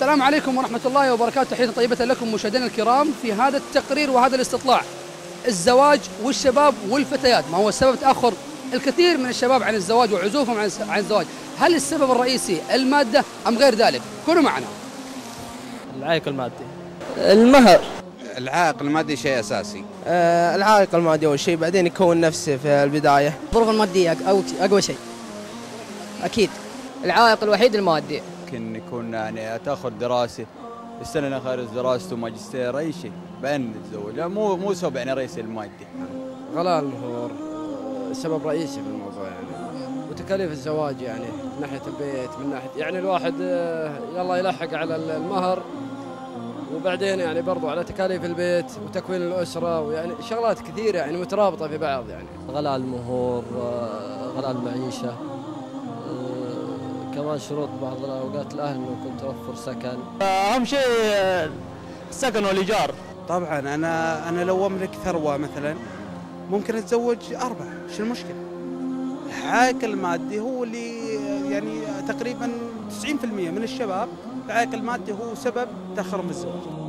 السلام عليكم ورحمة الله وبركاته. تحية طيبة لكم مشاهدينا الكرام في هذا التقرير وهذا الاستطلاع الزواج والشباب والفتيات ما هو سبب تأخر الكثير من الشباب عن الزواج وعزوفهم عن عن الزواج. هل السبب الرئيسي المادة أم غير ذلك؟ كونوا معنا. العائق المادي. المهر. العائق المادي شيء أساسي. آه العائق المادي أول شيء بعدين يكون نفسه في البداية. الظروف المادية أو- أقوى شيء. أكيد. العائق الوحيد المادي. ممكن يكون يعني تاخذ دراسة السنة اللي خارج دراسته ماجستير أي شيء بعدين تتزوج. مو مو سبب يعني رئيسي المادي غلاء المهور سبب رئيسي في الموضوع يعني. وتكاليف الزواج يعني من ناحية البيت من ناحيه يعني الواحد آه، يلا يلحق على المهر. وبعدين يعني برضو على تكاليف البيت وتكوين الأسرة ويعني شغلات كثيرة يعني مترابطة في بعض يعني. غلاء المهور آه، غلاء المعيشة آه، كمان شروط بعض الأوقات الأهل إنه يكون توفر سكن. أهم شيء السكن والإيجار. طبعا أنا أنا لو أملك ثروة مثلا ممكن أتزوج أربعة شو المشكلة؟ العائق المادي هو اللي يعني تقريبا 90% من الشباب العائق المادي هو سبب تاخرهم في الزواج.